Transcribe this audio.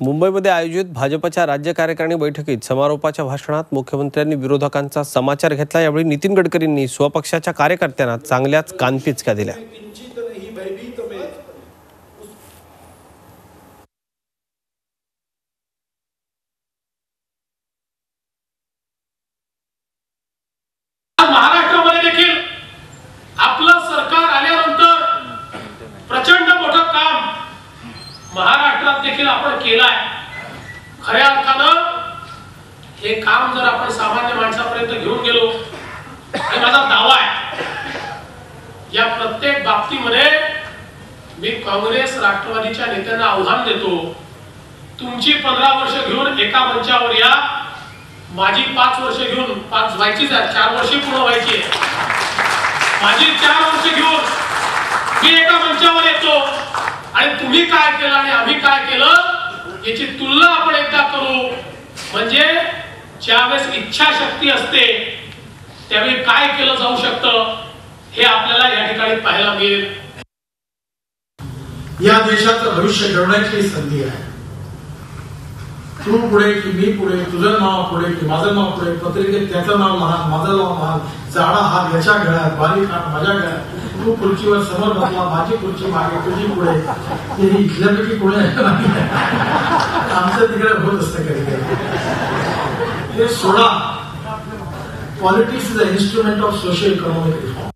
मुंबईमध्ये आयोजित भाजपच्या राज्य कार्यकारिणी बैठकीत समारोपाच्या भाषणात मुख्यमंत्र्यांनी विरोधकांचा समाचार घेतला. यावेळी नितीन गडकरींनी स्वपक्षाच्या कार्यकर्त्यांना चांगल्याच कानपिचक्या दिल्या. देखील आपण केलंय. खऱ्या अर्थानं हे काम जर आपण सामान्य माणसापर्यंत घेऊन गेलो हे माझा दावा आहे. या प्रत्येक बाबतीमध्ये मी काँग्रेस राष्ट्रवादीच्या नेत्यांना आव्हान देतो तुमची पंधरा वर्ष घेऊन एका मंचावर या माझी पाच वर्ष घेऊन पाच व्हायचीच आहे चार वर्षे पूर्ण व्हायची माझी चार वर्ष घेऊन मी एका मंचावर येतो आणि तुम्ही काय केलं आणि आम्ही याची तुलना आपण एकदा करू. म्हणजे ज्यावेळेस इच्छाशक्ती असते त्यावेळी काय केलं जाऊ शकतं हे आपल्याला या ठिकाणी पाहायला मिळेल. या देशाचं भविष्य घडवण्याची संधी आहे. तू पुढे की मी पुढे तुझं नाव पुढे की माझं नाव पुढे पत्रिकेत त्याचं नाव लहान माझं नाव लहान जाडा हात याच्या गळ्यात बारीक हात माझ्या गळ्यात तू खुर्चीवर समोर बसला माझी खुर्ची मागे तुझी पुढे. हे इथल्यापैकी पुढे. आमचं तिकडे होत असतं कधी ते म्हणजे सोडा. Politics is a instrument of social economic